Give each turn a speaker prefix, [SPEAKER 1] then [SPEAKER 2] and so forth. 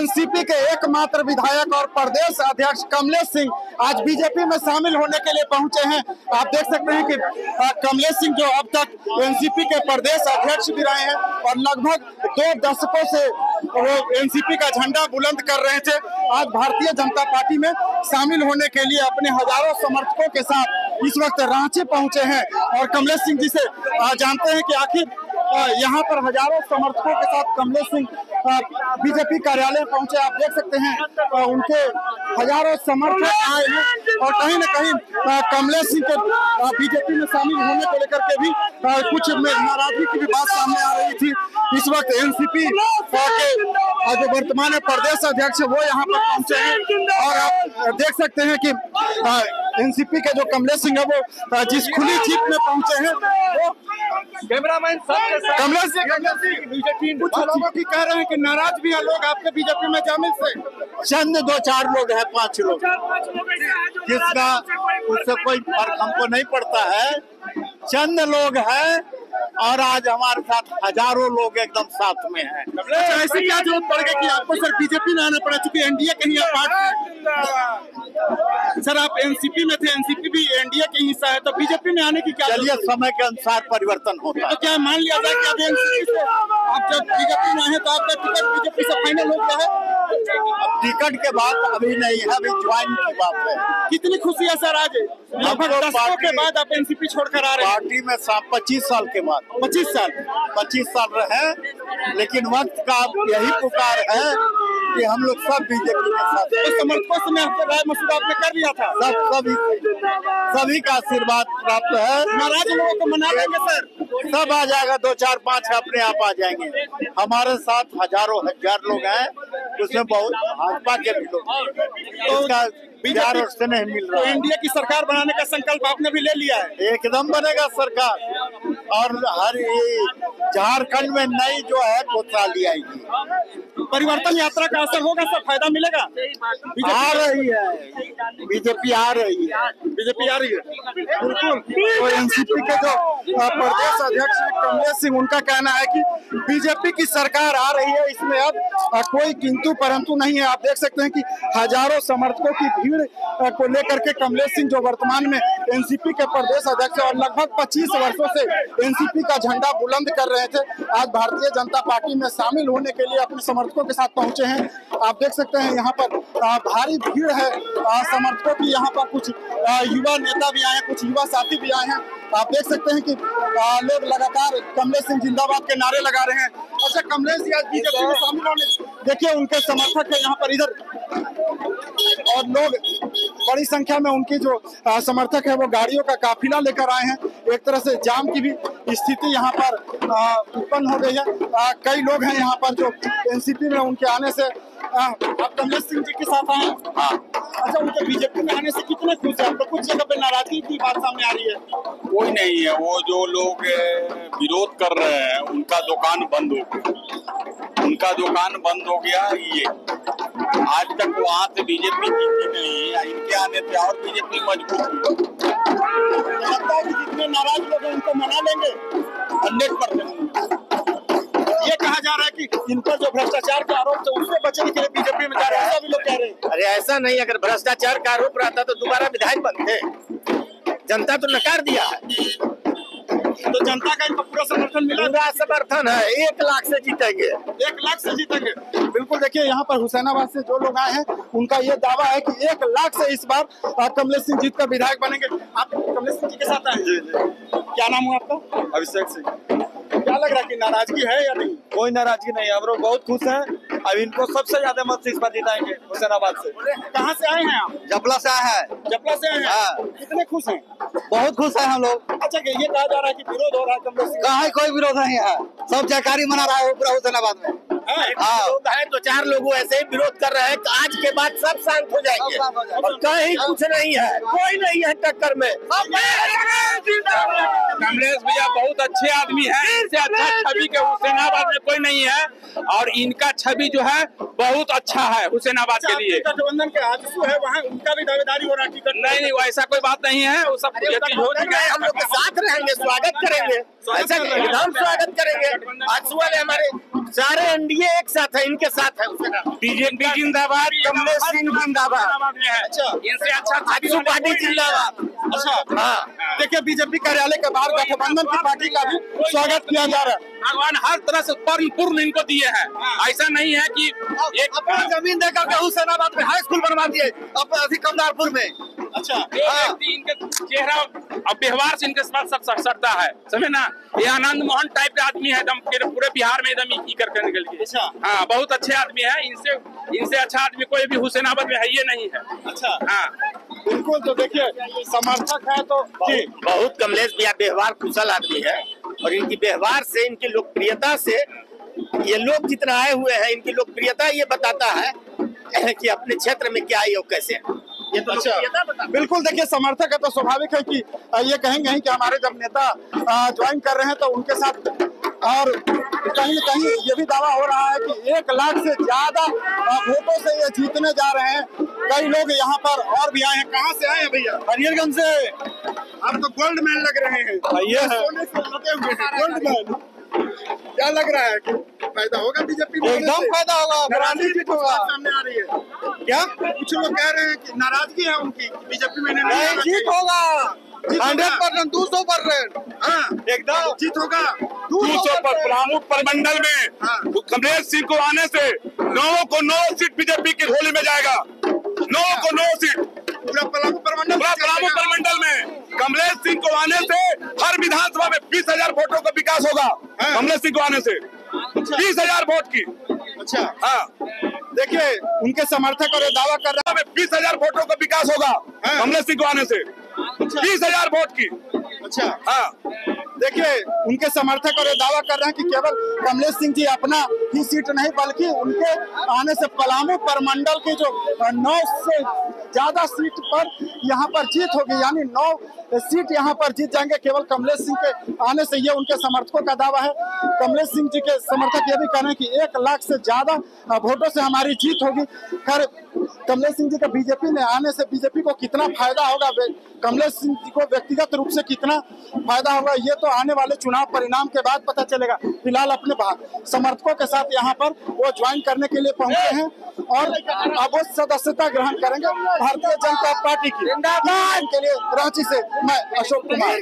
[SPEAKER 1] NCP के एकमात्र विधायक और प्रदेश अध्यक्ष कमलेश सिंह आज बीजेपी में शामिल होने के लिए पहुँचे हैं। आप देख सकते हैं कि कमलेश सिंह जो अब तक एनसीपी के प्रदेश अध्यक्ष भी रहे हैं और लगभग दो दशकों से वो एनसीपी का झंडा बुलंद कर रहे थे। आज भारतीय जनता पार्टी में शामिल होने के लिए अपने हज़ारों समर्थकों के साथ इस वक्त रांची पहुँचे हैं और कमलेश सिंह जी से जानते हैं कि आखिर यहाँ पर हज़ारों समर्थकों के साथ कमलेश सिंह बीजेपी कार्यालय पहुँचे। आप देख सकते हैं उनके हज़ारों समर्थक आए हैं और कहीं न कहीं कमलेश सिंह के बीजेपी में शामिल होने को लेकर के भी कुछ नाराज़गी की भी बात सामने आ रही थी। इस वक्त एनसीपी के जो वर्तमान प्रदेश अध्यक्ष वो यहाँ पर पहुँचे हैं। और आप देख सकते हैं कि एनसीपी के जो कमलेश सिंह है वो जिस खुली जीप में पहुँचे हैं। वो
[SPEAKER 2] कैमरामैन
[SPEAKER 1] कमलेश
[SPEAKER 2] बीजेपी
[SPEAKER 1] कुछ लोगों की कह रहे हैं कि नाराज़ भी है लोग आपके बीजेपी में शामिल से।
[SPEAKER 3] चंद दो चार लोग हैं पाँच लोग। जिसका उससे कोई फ़र्क हमको नहीं पड़ता है। चंद लोग हैं और आज हमारे साथ हज़ारों लोग एकदम साथ में हैं।
[SPEAKER 1] अच्छा ऐसे क्या ज़रूरत पड़ गई कि आपको सर बीजेपी में आना पड़ा? चूँकि एनडीए कहीं आप सर आप एनसीपी में थे एनसीपी भी एनडीए के हिस्सा है तो बीजेपी में आने की क्या
[SPEAKER 3] चलिए समय के अनुसार परिवर्तन होता
[SPEAKER 1] तो क्या मान लिया जाए कि एनसीपी जब बीजेपी में आए तो आपका टिकट बीजेपी से फाइनल हो गया है।
[SPEAKER 3] अब टिकट के बाद अभी नहीं है अभी ज्वाइन की बात है।
[SPEAKER 1] कितनी खुशी है सर आज। लगभग दशकों के बाद आप एनसीपी छोड़कर आ रहे हैं।
[SPEAKER 3] पार्टी में पच्चीस साल के बाद।
[SPEAKER 1] पच्चीस साल।
[SPEAKER 3] पच्चीस साल रहे लेकिन वक्त का यही पुकार है कि हम लोग सब बीजेपी के साथ।
[SPEAKER 1] तो समर्थकों से आपको राय मसूद आपने कर लिया था।
[SPEAKER 3] सब सभी सभी का आशीर्वाद प्राप्त है।
[SPEAKER 1] नाराज़ लोगों को मना लेंगे सर।
[SPEAKER 3] सब आ जाएगा दो चार पाँच अपने आप आ जाएँगे। हमारे साथ हज़ारों हज़ार लोग हैं उसमें बहुत भाजपा के भी लोग बिहार तो प्यार और स्नेह मिल
[SPEAKER 1] तो
[SPEAKER 3] रहा है।
[SPEAKER 1] एनडीए की सरकार बनाने का संकल्प आपने भी ले लिया है।
[SPEAKER 3] एकदम बनेगा सरकार। और हर झारखंड में नई जो है खुशहाली आएगी।
[SPEAKER 1] परिवर्तन यात्रा का असर होगा? सर फ़ायदा मिलेगा।
[SPEAKER 3] आ रही है। बीजेपी आ रही है।
[SPEAKER 1] बीजेपी आ रही है। बिल्कुल। तो एनसीपी के जो प्रदेश अध्यक्ष कमलेश सिंह उनका कहना है कि बीजेपी की सरकार आ रही है इसमें अब कोई किंतु परंतु नहीं है। आप देख सकते हैं कि हज़ारों समर्थकों की भीड़ को लेकर के कमलेश सिंह जो वर्तमान में एनसीपी के प्रदेश अध्यक्ष और लगभग 25 वर्षों से एनसीपी का झंडा बुलंद कर रहे थे आज भारतीय जनता पार्टी में शामिल होने के लिए अपने समर्थकों के साथ पहुँचे हैं। आप देख सकते हैं यहाँ पर भारी भीड़ है। समर्थकों की यहाँ पर कुछ युवा नेता भी आए हैं कुछ युवा साथी भी आए हैं। आप देख सकते हैं कि लोग लगातार कमलेश सिंह जिंदाबाद के नारे लगा रहे हैं। अच्छा कमलेश जी आज बीजेपी में शामिल होने देखिए उनके समर्थक है यहाँ पर इधर। और लोग बड़ी संख्या में उनकी जो समर्थक है वो गाड़ियों का काफिला लेकर आए हैं। एक तरह से जाम की भी स्थिति यहाँ पर उत्पन्न हो गई है। कई लोग हैं यहाँ पर जो एनसीपी में उनके आने से आप कमलेश सिंह जी के साथ आए अच्छा उनके बीजेपी में आने से कितने खुश हैं? लोग कुछ जगह पे नाराज़गी की बात सामने आ रही है।
[SPEAKER 4] कोई नहीं है, वो जो लोग विरोध कर रहे हैं, उनका दुकान बंद हो गया। उनका दुकान बंद हो गया ये। आज तक वहाँ से बीजेपी जीती नहीं है, इनके आने से और बीजेपी मज़बूत हुई।
[SPEAKER 1] नाराज़ लोग उनको मना लेंगे।
[SPEAKER 4] हंड्रेड परसेंट
[SPEAKER 1] ये कहा जा रहा है कि इन पर जो भ्रष्टाचार का आरोप था, उससे बचने के लिए बीजेपी में जा रहे हैं, ऐसा भी लोग कह रहे हैं।
[SPEAKER 5] अरे ऐसा नहीं, अगर भ्रष्टाचार का आरोप रहता तो दोबारा विधायक बनते। जनता तो नकार दिया है।
[SPEAKER 1] तो जनता का इनको पूरा समर्थन मिला?
[SPEAKER 5] पूरा समर्थन है एक लाख से जीतेंगे।
[SPEAKER 1] एक लाख से जीतेंगे? बिल्कुल देखिए यहाँ पर हुसैनाबाद से जो लोग आए हैं उनका ये दावा है कि एक लाख से इस बार आ, कमलेश सिंह जीत कर विधायक बनेंगे। आप कमलेश सिंह जी के साथ आए? क्या नाम हुआ आपका?
[SPEAKER 2] अभिषेक सिंह।
[SPEAKER 1] क्या लग रहा है की नाराज़गी है या नहीं?
[SPEAKER 2] कोई नाराज़गी नहीं है हम लोग बहुत खुश हैं। अब इनको सबसे ज़्यादा मत इस बार जिताएँगे हुसैनाबाद से।
[SPEAKER 1] कहाँ से आए हैं आप?
[SPEAKER 3] जपला से आए हैं।
[SPEAKER 1] जपला से आए
[SPEAKER 3] हाँ।
[SPEAKER 1] हैं। कितने खुश हैं?
[SPEAKER 3] बहुत खुश है हम लोग।
[SPEAKER 1] अच्छा ये कहा जा रहा है कि विरोध हो रहा है
[SPEAKER 3] कहा कोई विरोध नहीं है। सब जयकारी मना रहा है पूरा हुसैनाबाद में।
[SPEAKER 1] हाँ।
[SPEAKER 3] हाँ।
[SPEAKER 5] दो चार लोग ऐसे ही विरोध कर रहे हैं आज के बाद सब शांत हो जाएँगे।
[SPEAKER 3] हो।
[SPEAKER 5] और कहीं कुछ नहीं है कोई नहीं है टक्कर में।
[SPEAKER 4] कमलेश भैया बहुत अच्छे आदमी हैं इससे अच्छा छवि के हुसैनाबाद में कोई नहीं है और इनका छवि जो है बहुत अच्छा है हुसैनाबाद के लिए।
[SPEAKER 1] गठबंधन के आजसू है वहाँ उनका भी दावेदारी हो रहा है टिकट
[SPEAKER 4] नहीं नहीं ऐसा कोई बात नहीं है वो सब हो चुका है।
[SPEAKER 5] हम लोग के साथ रहेंगे स्वागत करेंगे। ऐसा एकदम स्वागत करेंगे। आज वाले हमारे सारे एनडीए ये एक साथ है इनके साथ है
[SPEAKER 6] बीजेपी जिंदाबाद कमलेश सिंह जिंदाबाद।
[SPEAKER 1] अच्छा।
[SPEAKER 6] इनसे अच्छा
[SPEAKER 5] पार्टी जिंदाबाद।
[SPEAKER 1] अच्छा।
[SPEAKER 5] हाँ।
[SPEAKER 1] देखिए बीजेपी कार्यालय के बाहर गठबंधन की पार्टी का भी स्वागत किया जा रहा है।
[SPEAKER 6] भगवान हर तरह से पूर्ण पूर्ण इनको दिए हैं। ऐसा नहीं है कि एक
[SPEAKER 1] अपनी ज़मीन देकर के हुसैनाबाद में हाई स्कूल बनवा दिए कमदारपुर में। अच्छा।
[SPEAKER 6] एक इनके चेहरा और व्यवहार से इनके साथ सब सटता है समझे ना? ये आनंद मोहन टाइप का आदमी है एकदम पूरे बिहार में एकदम ही करके निकल गए।
[SPEAKER 1] अच्छा।
[SPEAKER 6] हाँ बहुत अच्छे आदमी है। इनसे इनसे अच्छा आदमी कोई भी हुसैनाबाद में है ये नहीं है।
[SPEAKER 1] अच्छा।
[SPEAKER 6] हाँ।
[SPEAKER 1] बिल्कुल तो देखिए समर्थक है तो जी।
[SPEAKER 5] बहुत कमलेश भैया व्यवहार कुशल आदमी है और इनकी व्यवहार से इनकी लोकप्रियता से ये लोग जितना आए हुए हैं इनकी लोकप्रियता ये बताता है कि अपने क्षेत्र में क्या है और कैसे है। ये तो
[SPEAKER 1] अच्छा। बिल्कुल देखिए समर्थक है तो स्वाभाविक है कि ये कहेंगे कि हमारे जब नेता ज्वाइन कर रहे हैं तो उनके साथ और कहीं कहीं ये भी दावा हो रहा है कि एक लाख से ज़्यादा वोटों से ये जीतने जा रहे हैं। कई लोग यहाँ पर और भी आए हैं। कहाँ से आए हैं भैया? हरियरगंज से। आप तो गोल्ड मैन लग रहे हैं। ये लगे हुए हैं। Gold man. क्या लग रहा है कि फ़ायदा होगा बीजेपी
[SPEAKER 3] एकदम फ़ायदा होगा
[SPEAKER 1] नाराज़गी भी होगा। सामने आ रही है। क्या? कुछ लोग कह रहे हैं कि नाराज़गी है उनकी बीजेपी में नहीं
[SPEAKER 3] जीत होगा। हंड्रेड परसेंट दो सौ परसेंट।
[SPEAKER 1] हाँ।
[SPEAKER 3] एकदम।
[SPEAKER 1] जीत होगा
[SPEAKER 6] दो सौ पर प्रमुख प्रमंडल
[SPEAKER 1] हाँ।
[SPEAKER 6] में कमलेश सिंह को आने से नौ को नौ सीट बीजेपी की होली में जाएगा। नौ को नौ सीट।
[SPEAKER 1] पूरा पलामू प्रमंडल
[SPEAKER 6] पूरा प्रमंडल में कमलेश सिंह को आने से हर विधानसभा में बीस हज़ार वोटों का विकास होगा।
[SPEAKER 1] हाँ।
[SPEAKER 6] कमलेश सिंह को आने से। बीस हज़ार वोट की।
[SPEAKER 1] अच्छा।
[SPEAKER 6] हाँ।
[SPEAKER 1] देखिए उनके समर्थक और दावा कर रहा
[SPEAKER 6] है। बीस हज़ार वोटों का विकास होगा।
[SPEAKER 1] हाँ।
[SPEAKER 6] कमलेश सिंह को आने से। बीस हज़ार वोट की।
[SPEAKER 1] अच्छा।
[SPEAKER 6] हाँ।
[SPEAKER 1] देखिए, उनके समर्थक और ये दावा कर रहे हैं कि केवल कमलेश सिंह जी अपना ही सीट नहीं, बल्कि उनके आने से पलामू परमंडल की जो नौ से ज़्यादा सीट पर यहाँ पर जीत होगी, यानी नौ सीट यहाँ पर जीत जाएँगे केवल कमलेश सिंह के आने से, ये उनके समर्थकों का दावा है। कमलेश सिंह जी के समर्थक ये भी कह रहे हैं कि एक लाख से ज़्यादा वोटों से हमारी जीत होगी। खैर, कमलेश सिंह जी का बीजेपी में आने से बीजेपी को कितना फ़ायदा होगा? कमलेश सिंह जी को व्यक्तिगत रूप से कितना फ़ायदा होगा, ये तो आने वाले चुनाव परिणाम के बाद पता चलेगा। फ़िलहाल अपने समर्थकों के साथ यहाँ पर वो ज्वाइन करने के लिए पहुँचे हैं और अब वो सदस्यता ग्रहण करेंगे भारतीय जनता पार्टी की। के लिए रांची से मैं अशोक कुमार।